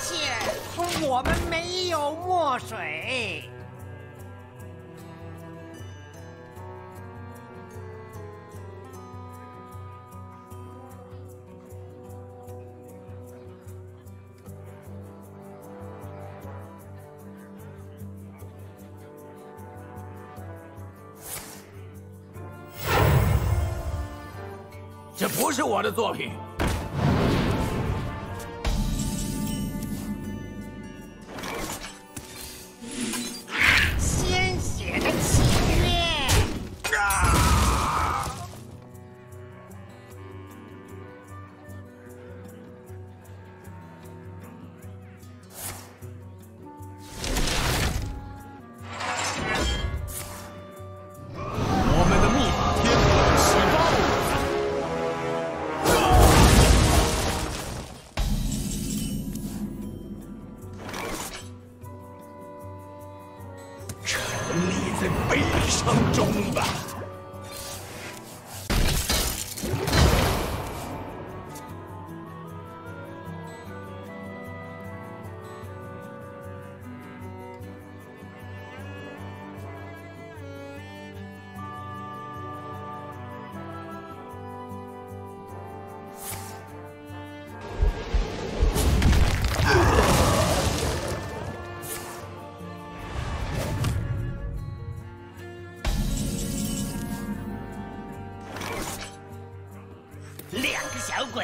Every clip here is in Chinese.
歉，我们没有墨水。这不是我的作品。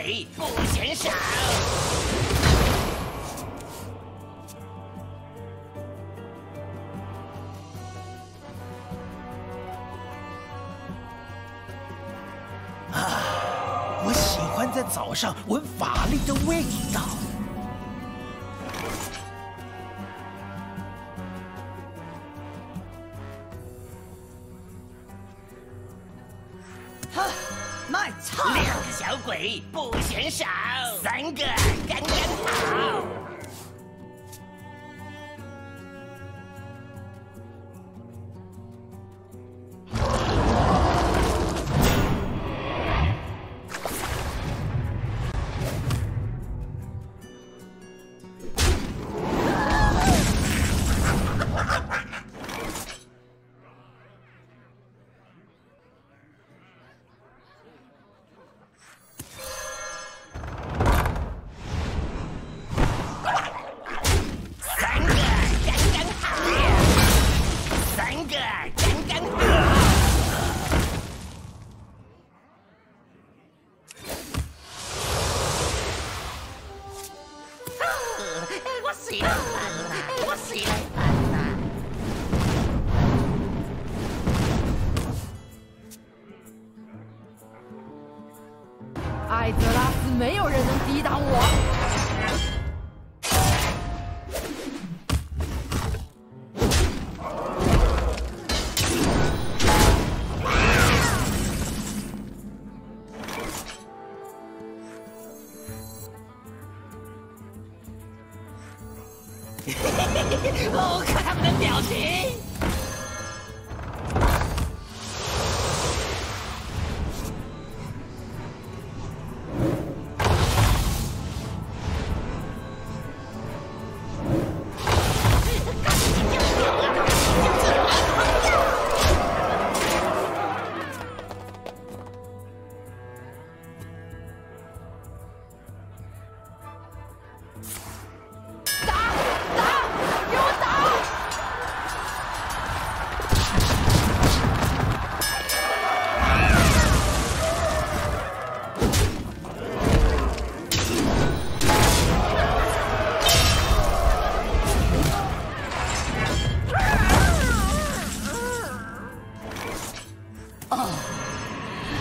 个小鬼不嫌少。我喜欢在早上闻法力的味道。哈，卖操！两个小鬼不嫌少，三个刚刚好。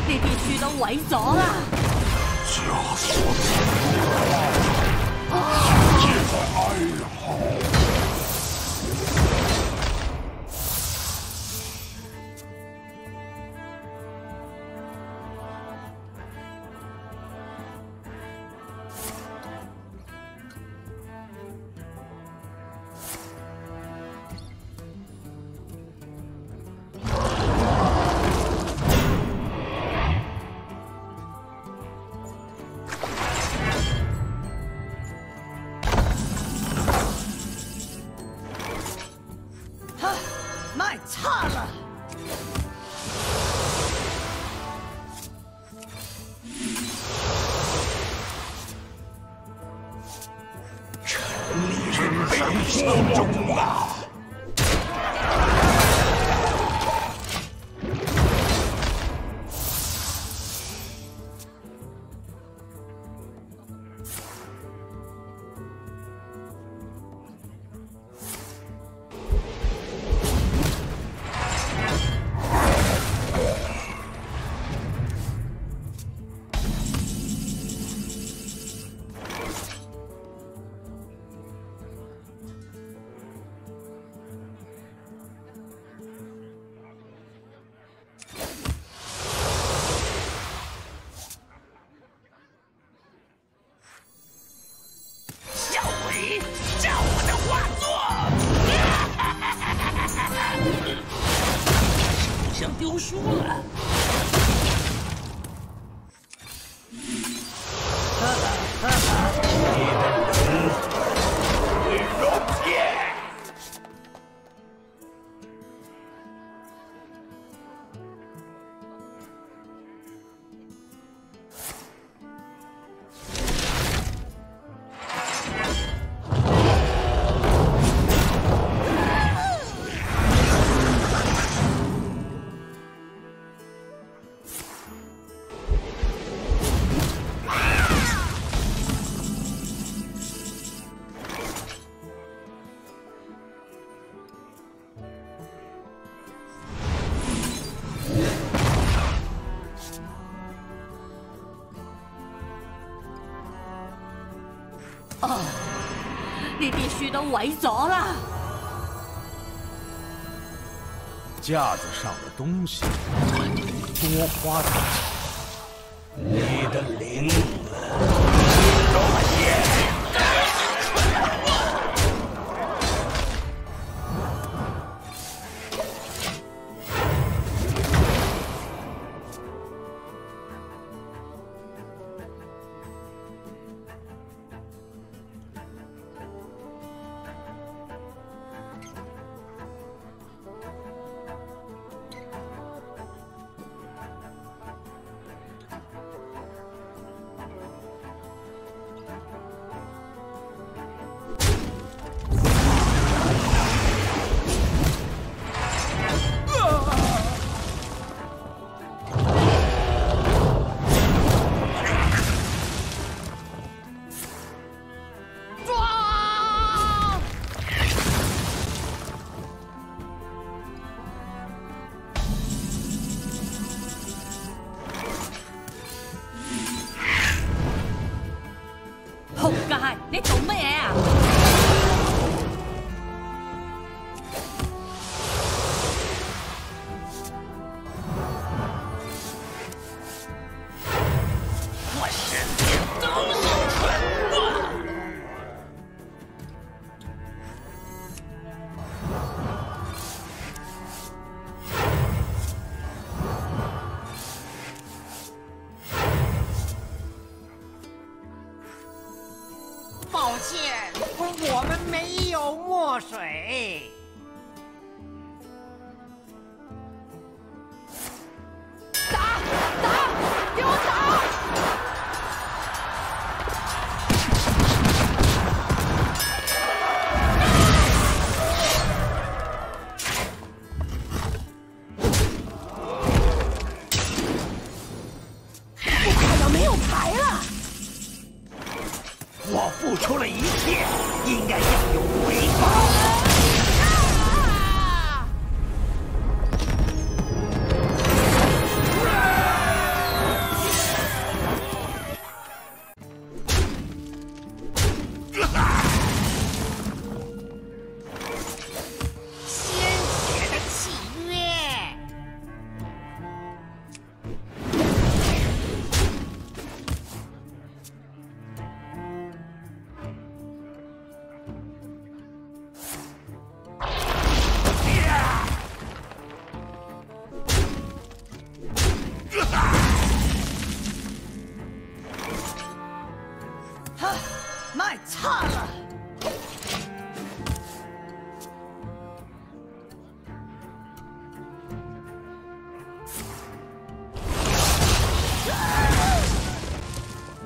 你必須都毁咗啦！枷锁皆在哀嚎。Holla! 丢书了。都毁咗啦！架子上的东西多花点你的灵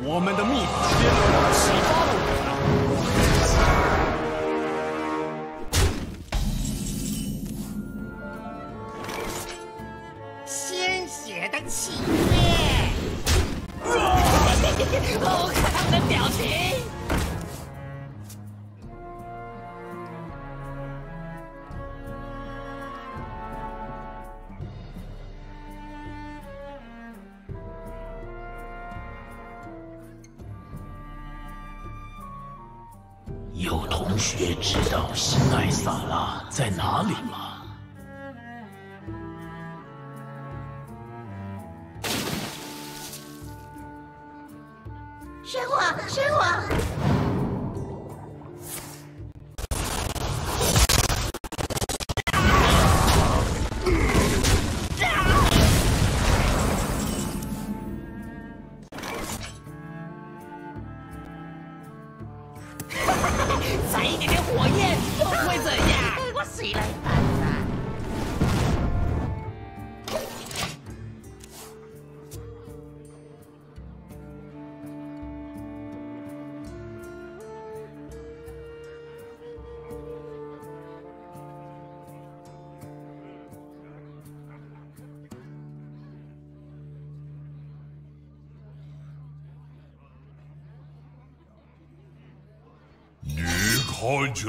我们的秘法天启发了我们。鲜血的契约。哦，看他们的表情。有同学知道新艾萨拉在哪里吗？看起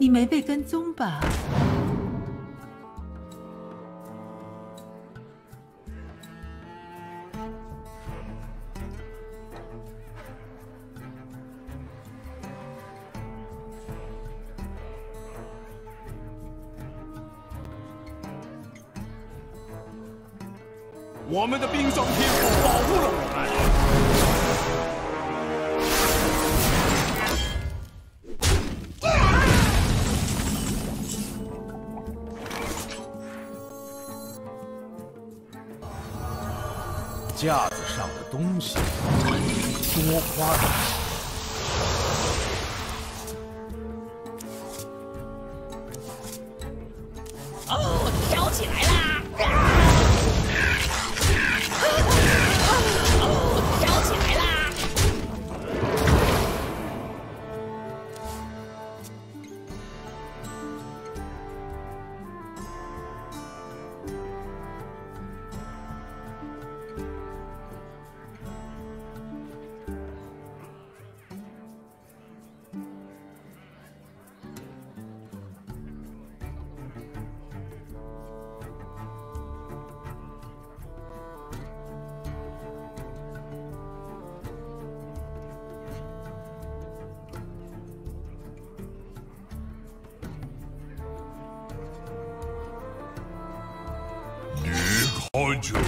你没被跟踪吧？我们的冰霜天赋保护了我们。架子上的东西多花点！看起来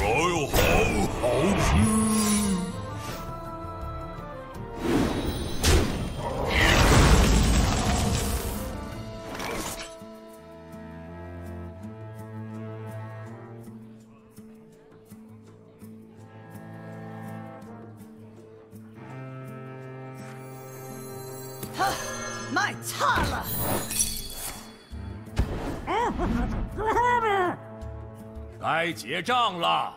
该结账了。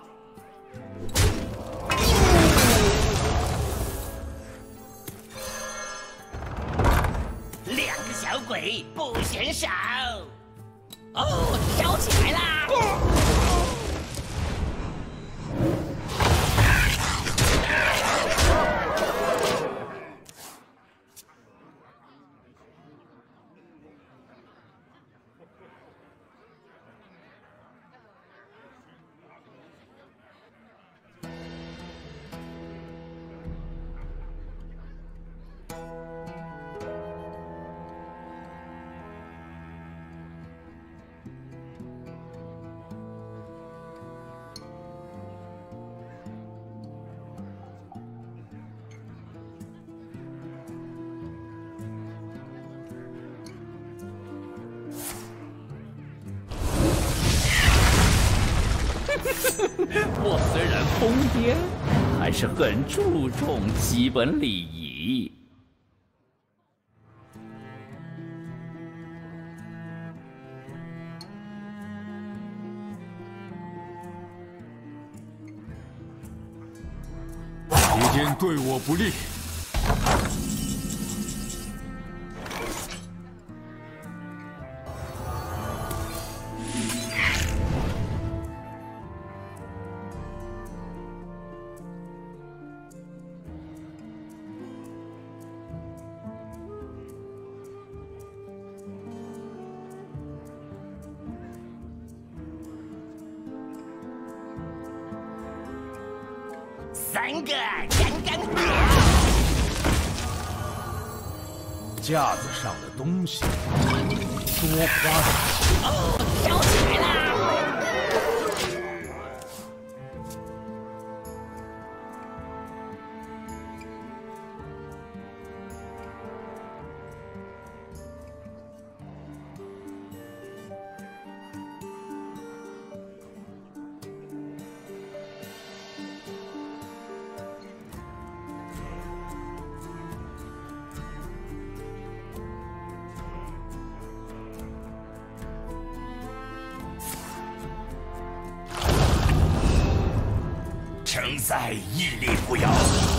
两个小鬼不嫌少。哦，烧起来啦！我虽然疯癫，还是很注重基本礼仪。时间对我不利。三个刚刚好。架子上的东西多花点哦，烧起来了！再屹立不摇。